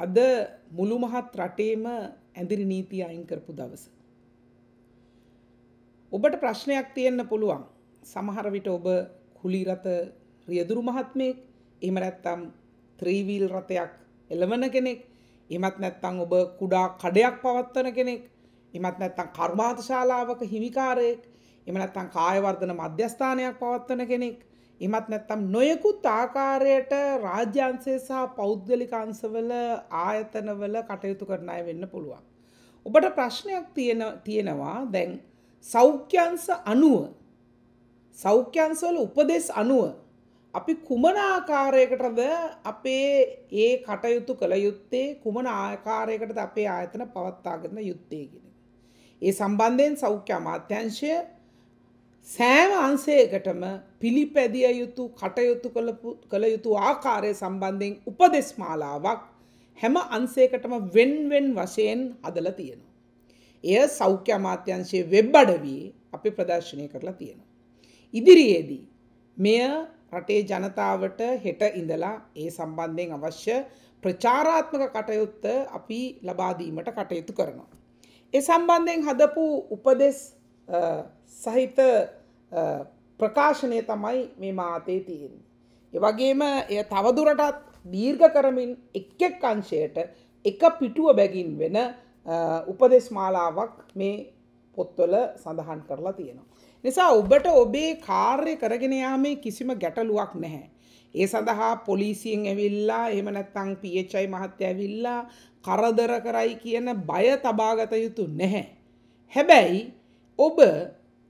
අද මුළු මහත් රටේම ඇඳිරි නීතිය අයින් කරපු දවස. ඔබට ප්‍රශ්නයක් තියෙන්න පුළුවන්. සමහර විට ඔබ කුලි රථ රියදුරු මහත්මයෙක් එහෙම නැත්නම් ත්‍රීවීල් රථයක් එළවන කෙනෙක් එහෙමත් නැත්නම් ඔබ කුඩා කඩයක් පවත්වන කෙනෙක් එහෙමත් නැත්නම් කර්මාන්ත ශාලාවක හිමිකාරයෙක් එහෙම නැත්නම් කායවර්ධන මධ්‍යස්ථානයක් පවත්වන කෙනෙක් එමත් නැත්තම් නොයෙකුත් ආකාරයට රාජ්‍යන්සේ සහ පෞද්ගලික අංශවල ආයතනවල කටයුතු කරන අය වෙන්න පුළුවන්. ඔබට ප්‍රශ්නයක් තියෙන තියෙනවා දැන් සෞඛ්‍යංශ අනුව සෞඛ්‍යංශවල උපදෙස් අනුව අපි කුමන ආකාරයකටද අපේ ඒ කටයුතු කළ යුත්තේ කුමන ආකාරයකටද අපේ ආයතන පවත්වාගෙන යුත්තේ කියන. ඒ සම්බන්ධයෙන් සෞඛ්‍ය අමාත්‍යංශය සෑම අංසයකටම පිළිපැදිය යුතු කටයුතු කළ යුතු ආකාරය සම්බන්ධයෙන් උපදෙස් මාලාවක් හැම අන්සේකටම වෙන්වෙන් වශයෙන් හදල තියෙනවා. එය සෞඛ්‍ය අමාත්‍යංශයේ වෙබ් අඩවී අපි ප්‍රදර්ශනය කරලා තියෙනවා. ඉදිරියේදී මෙය රටේ ජනතාවට හෙට ඉඳලා ඒ සම්බන්ධයෙන් අවශ්‍ය ප්‍රචාරාත්මක කටයුත්ත අපි ලබාදීමට කටයුතු කරනවා. ඒ සම්බන්ධයෙන් හදපු උපදෙස් සහිත ප්‍රකාශනය තමයි මේ මාතේ තියෙන්නේ. එවගේම එය තවදුරටත් දීර්ඝ කරමින් එක් එක් අංශයට එක පිටුව බැගින් වෙන උපදෙස් මාලාවක් මේ පොත්වල සඳහන් කරලා තියෙනවා. නිසා ඔබට ඔබේ කාර්ය කරගෙන යාමේ කිසිම ගැටලුවක් නැහැ. ඒ සඳහා පොලිසියෙන් ඇවිල්ලා එහෙම නැත්නම් PHI මහත්තයා ඇවිල්ලා කරදර කරයි කියන බය තබාගත යුතු නැහැ. හැබැයි ඔබ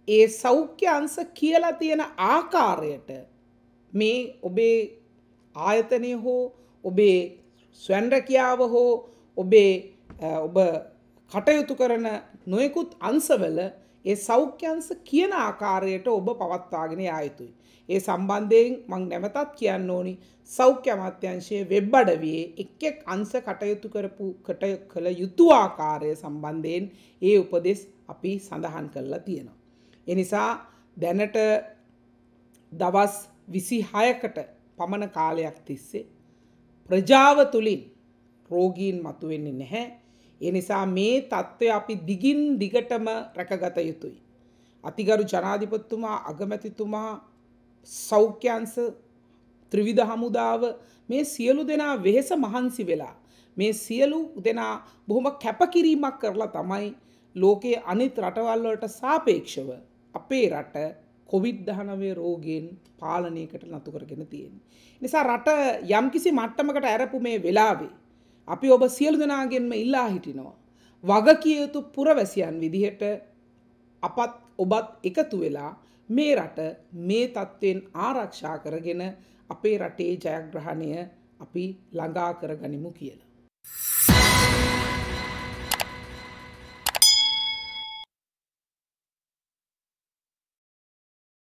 ඒ සෞඛ්‍ය අංශ කියලා තියෙන ආකාරයට මේ ඔබේ ආයතනය හෝ ඔබේ ස්වැන්රැකියාව හෝ ඔබේ ඔබ කටයුතු කරන නොයෙකුත් අංසවල ඒ සෞඛ්‍යංශ කියන ආකාරයට ඔබ පවත්වාගෙන යා යුතුයි. ඒ සම්බන්ධයෙන් මං නැවතත් කියන්න ඕනි සෞඛ්‍ය අමාත්‍යංශයේ වෙබ් අඩවියේ එක් එක් අංශ කටයුතු කරපු කට කළ යුතු ආකාරය සම්බන්ධයෙන් ඒ උපදෙස් අපි සඳහන් කරලා තියෙනවා. එනිසා දැනට දවස් විසි හයකට පමණ කාලයක් තිස්සේ ප්‍රජාව තුළින් රෝගීන් මතුවෙන්නේ නැහැ. එනිසා මේ තත්ත්වය අපි දිගින් දිගටම රැකගත යුතුයි. අතිගරු ජනාධිපත්තුමා අගමැතිතුමා සෞඛ්‍යන්ස ත්‍රිවිධ හමුදාව මේ සියලු දෙනා වෙහෙස මහන්සි වෙලා මේ සියලු දෙනා බොහොම කැපකිරීමක් කරලා තමයි ලෝකයේ අනිත් රටවල්වලට සාපේක්ෂව අපේ රට කොවිඩ් දහනවේ රෝගයෙන් පාලනයකට නතු කරගෙන තියෙන. නිසා රට යම්කිසි මට්ටමකට ඇරපු මේ වෙලාවේ. අපි ඔබ සියලු දෙනාගෙන්ම ඉල්ලා හිටිනවා. වග කිය යුතු පුරවැසියන් විදිහට අපත් ඔබත් එකතු වෙලා මේ රට මේ තත්ත්වයෙන් ආරක්ෂා කරගෙන අපේ රටේ ජයග්‍රහණය අපි ළඟා කර ගනිමු කියලා.